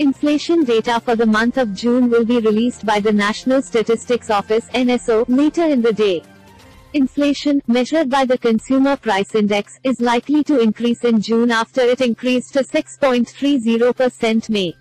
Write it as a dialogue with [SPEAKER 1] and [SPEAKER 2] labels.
[SPEAKER 1] Inflation data for the month of June will be released by the National Statistics Office NSO later in the day. Inflation, measured by the Consumer Price Index, is likely to increase in June after it increased to 6.30% May.